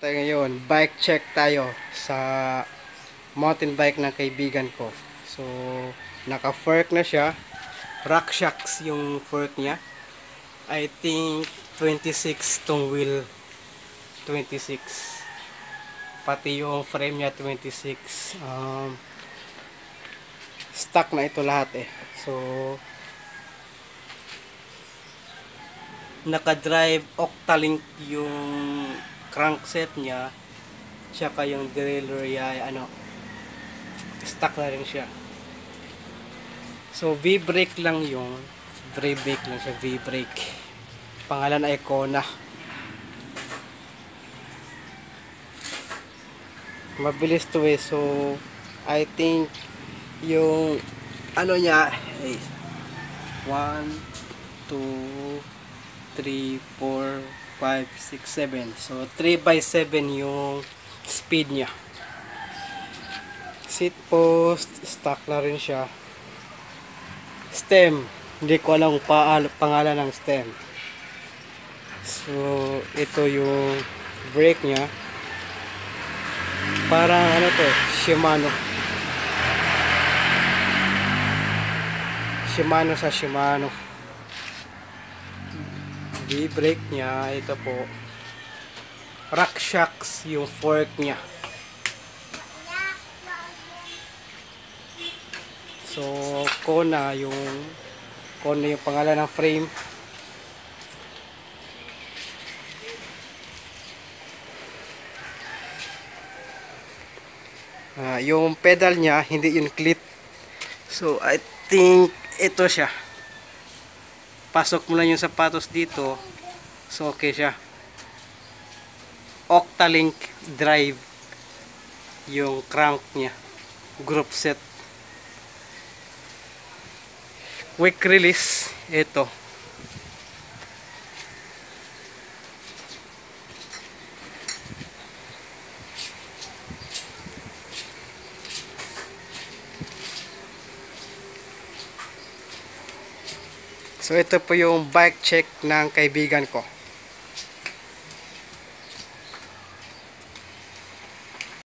tayo ngayon, bike check tayo sa mountain bike ng kaibigan ko. So, naka-fork na siya. Rock shocks yung fork niya. I think 26 tong wheel. 26. Pati yung frame niya 26. Um, stock na ito lahat eh. So, naka-drive Octalink yung crankset niya tsaka yung derailleur niya ano stuck na rin siya. So V-brake lang yung V-brake lang siya V-brake. Pangalan ay Kona. Mabilis to eh so I think yung ano niya ay 1 2 3 4 5, 6, 7. So, 3 by 7 yung speed niya. Seat post, stock na rin siya. Stem, hindi ko alam pa pangalan ng stem. So, ito yung brake niya. Parang ano to, Shimano. Shimano sa Shimano i-brake niya. Ito po. Rock shocks yung fork niya. So Kona yung Kona yung pangalan ng frame. Uh, yung pedal niya hindi yung clit. So I think ito siya pasok mo lang yung sapatos dito. So okay siya. Octalink drive yung crank niya. Group set. Quick release. Ito So ito po yung bike check ng kaibigan ko.